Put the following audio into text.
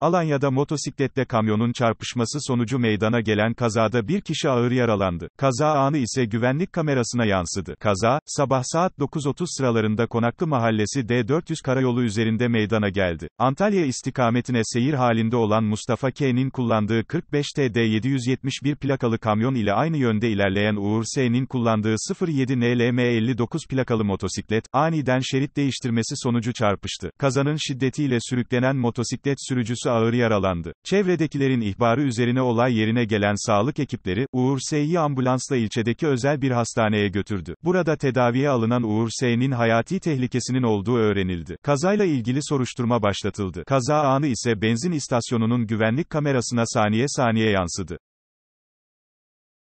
Alanya'da motosikletle kamyonun çarpışması sonucu meydana gelen kazada bir kişi ağır yaralandı. Kaza anı ise güvenlik kamerasına yansıdı. Kaza, sabah saat 9.30 sıralarında Konaklı Mahallesi D400 karayolu üzerinde meydana geldi. Antalya istikametine seyir halinde olan Mustafa K'nin kullandığı 45 TD 771 plakalı kamyon ile aynı yönde ilerleyen Uğur S'nin kullandığı 07 NLM 59 plakalı motosiklet, aniden şerit değiştirmesi sonucu çarpıştı. Kazanın şiddetiyle sürüklenen motosiklet sürücüsü ağır yaralandı. Çevredekilerin ihbarı üzerine olay yerine gelen sağlık ekipleri, Uğur S'yi ambulansla ilçedeki özel bir hastaneye götürdü. Burada tedaviye alınan Uğur S'nin hayati tehlikesinin olduğu öğrenildi. Kazayla ilgili soruşturma başlatıldı. Kaza anı ise benzin istasyonunun güvenlik kamerasına saniye saniye yansıdı.